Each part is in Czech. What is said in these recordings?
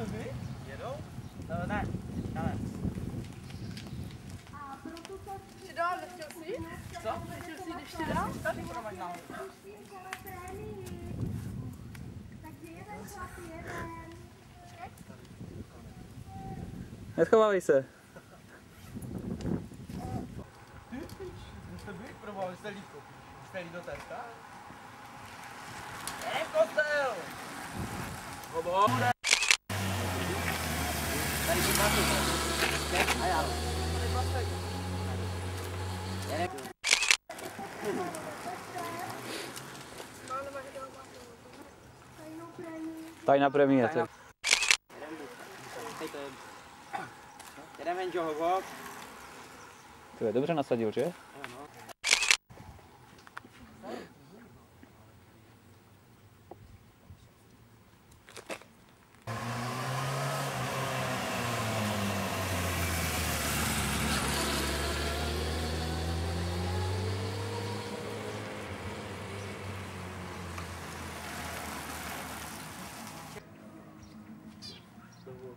Jedou? Uh, ne, ne. Ještě dál, nechtěl jsi? Co? Nechtěl jsi jít ještě dál? Tady to máš náhodou. Neschovávej se. Ty, jste byli proval, jste líp, jste líp do teska? Je kostel! Hobo! Tajná premiéra. Tajná- Jeden ven, že hobo? To je dobře nasadil, že? To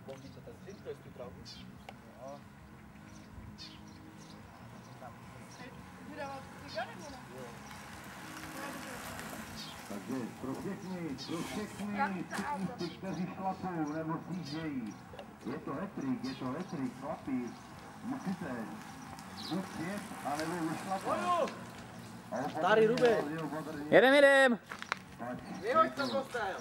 bombice, ten dřím, to je tu travu. Takže pro všechny, pro všechny, ty, kteří šlapou nebo sjíždějí, je to hetrik, je to hetrik, chlapi, musíte buď jet, anebo vyšlapat. Starý opatrně, Jedem, jedem! Vyhoď to kostel!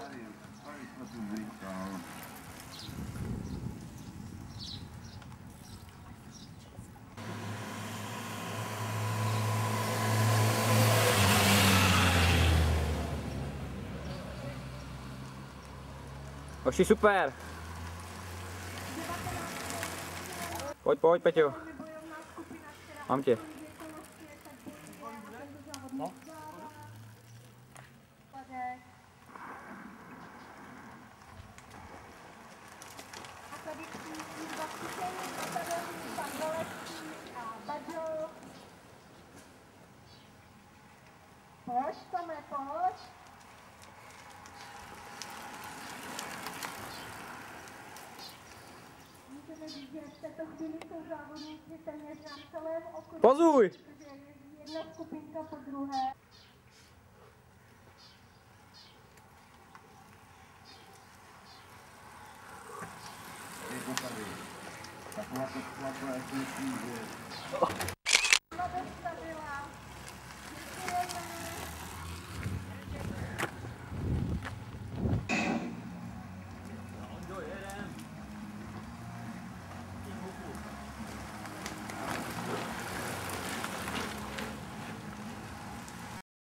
Tady, tady jsme tu zvířka, no. Oši, super! Pojď, pojď, Peťo. Mám tě. No. A tady dva této chvíli jsou závodníci téměř na celém okruhu. Pozuj! jedna skupinka po druhé. Taková jak že